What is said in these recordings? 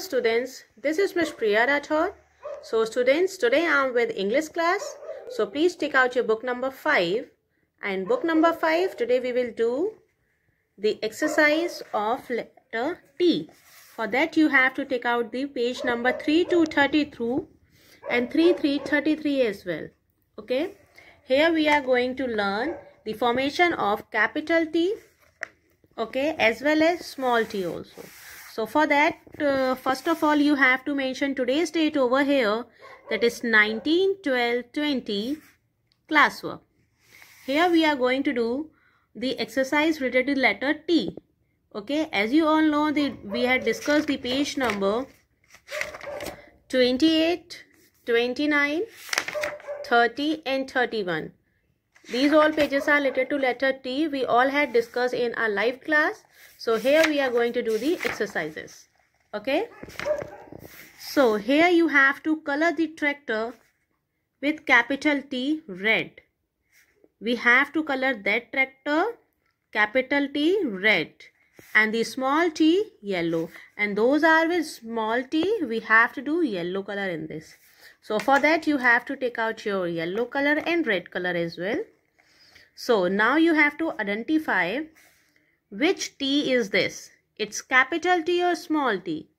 students, this is Ms. Priya Rathod. So students, today I am with English class. So please take out your book number 5. And book number 5, today we will do the exercise of letter T. For that you have to take out the page number 3 to 32 and 3 3 33 as well. Okay. Here we are going to learn the formation of capital T. Okay. As well as small t also. So for that, uh, first of all, you have to mention today's date over here. That is 19, 12, 20 classwork. Here we are going to do the exercise related to letter T. Okay, as you all know, the, we had discussed the page number 28, 29, 30 and 31. These all pages are related to letter T. We all had discussed in our live class. So here we are going to do the exercises. Okay. So here you have to color the tractor with capital T red. We have to color that tractor capital T red and the small t yellow and those are with small t we have to do yellow color in this. So for that you have to take out your yellow color and red color as well. So now you have to identify which T is this? It's capital T or small t?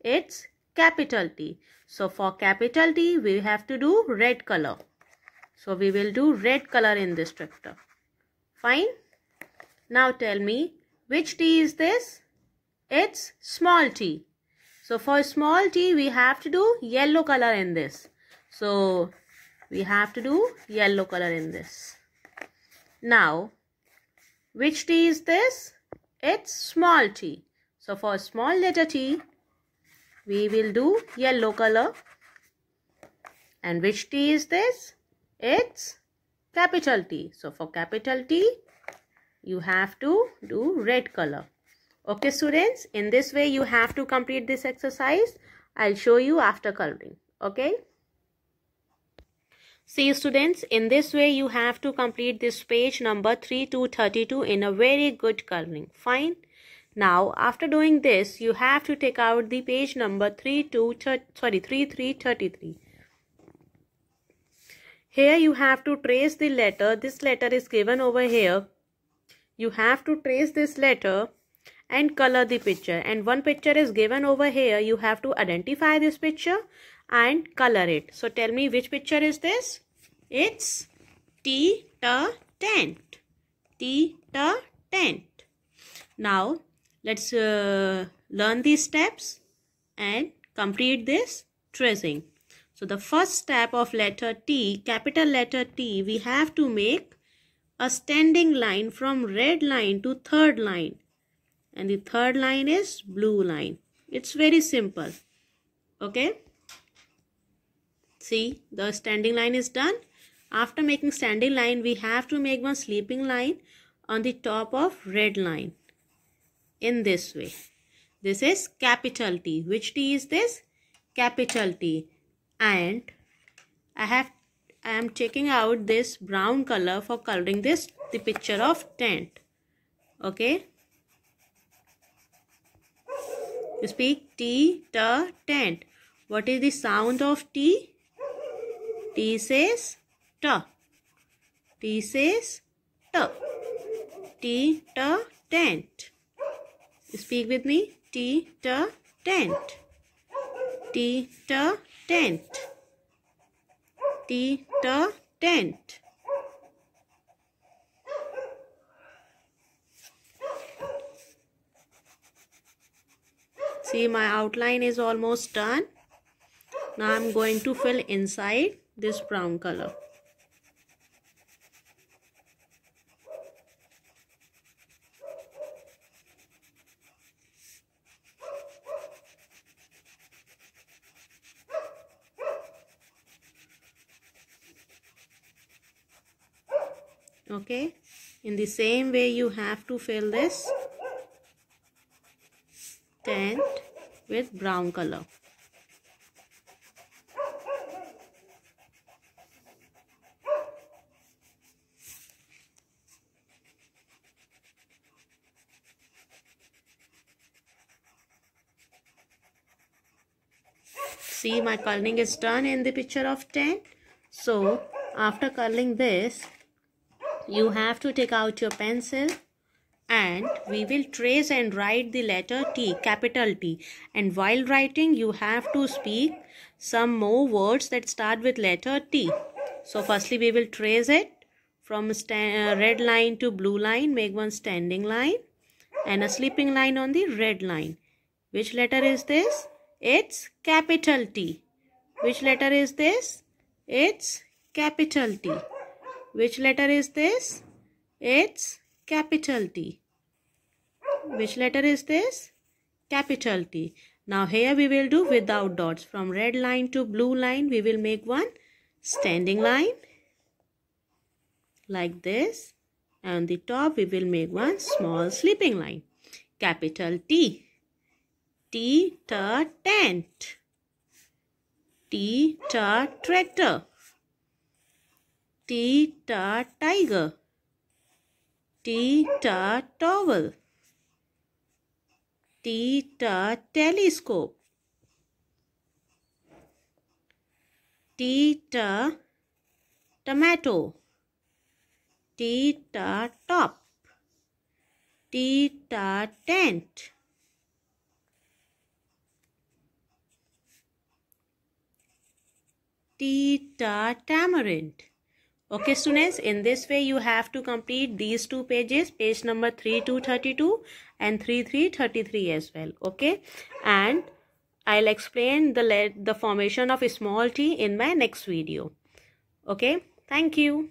It's capital T. So for capital T, we have to do red color. So we will do red color in this tractor. Fine. Now tell me, which T is this? It's small t. So for small t, we have to do yellow color in this. So we have to do yellow color in this. Now which t is this? It's small t. So for small letter t, we will do yellow color. And which t is this? It's capital T. So for capital T, you have to do red color. Okay students, in this way you have to complete this exercise. I'll show you after coloring. Okay. See students, in this way you have to complete this page number 3 to 32 in a very good coloring. Fine. Now after doing this, you have to take out the page number 3 to sorry 3 3 33. Here you have to trace the letter. This letter is given over here. You have to trace this letter and color the picture. And one picture is given over here. You have to identify this picture and color it. So tell me which picture is this? It's T ta tent. T ta tent. Now let's uh, learn these steps and complete this tracing. So the first step of letter T, capital letter T, we have to make a standing line from red line to third line. And the third line is blue line. It's very simple. Okay. See, the standing line is done. After making standing line, we have to make one sleeping line on the top of red line. In this way. This is capital T. Which T is this? Capital T. And I have I am taking out this brown color for coloring this the picture of tent. Okay. You speak T, T, tent. What is the sound of T? T says T. T says T. T, T, tent. Speak with me. T, T, tent. T, T, tent. T, T, tent. See my outline is almost done. Now I'm going to fill inside this brown color. okay in the same way you have to fill this tent with brown color see my curling is done in the picture of 10 so after curling this you have to take out your pencil and we will trace and write the letter T, capital T. And while writing, you have to speak some more words that start with letter T. So firstly, we will trace it from uh, red line to blue line, make one standing line and a sleeping line on the red line. Which letter is this? It's capital T. Which letter is this? It's capital T. Which letter is this? It's capital T. Which letter is this? Capital T. Now here we will do without dots. From red line to blue line we will make one standing line like this. And the top we will make one small sleeping line. Capital T. T ta tent. T ta tractor. T ta tiger. T-ta towel. T-ta telescope. T-ta tomato. T-ta top. T-ta tent. T-ta tamarind. Okay students, in this way you have to complete these two pages, page number 3 to 32 and 3 3 33 as well. Okay, and I'll explain the, the formation of a small t in my next video. Okay, thank you.